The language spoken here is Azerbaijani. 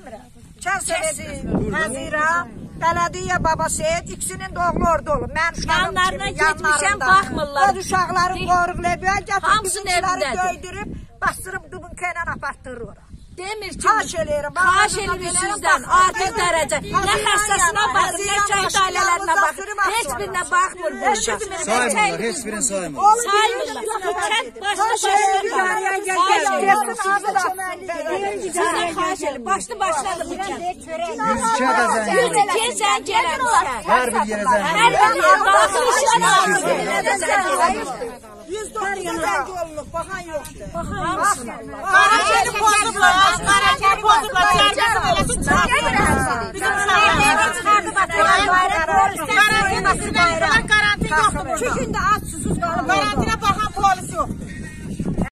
demirəm. Kənsəsi, Həzirə, Bələdiyyə Baba Seyid ikisinin də oğlu orada olub. Mən uşağım kimi getmişəm, yanlarında. baxmırlar. O uşaqların qoruqla bir gətirib bizimkiləri döydürüb, bastırıb dubunka ilə apartdırır ora. Demir ki, Xahiş eləyirəm. edirik verərəm, sizdən, adi dərəcə. Nə xəstəsinə baxır, nə başlayanda baxır. Heç birinə baxmır burada. Saymırlar, heç birini saymırlar. Saymırlar. Kənd başlı başına xahiş edir. Başlı başladı bu kənd. Də Yüz zəng eləmişlər. Hər bir yerə zəng Hər bir yer daxil işlər aldı. Belə də zəng eləmişlər. 109 zəng olunub, baxan yoxdur. Qarakeli pozublar, qarakeli pozublar. Çünki indi az susuz qalıb. Karantina bakan polis yok.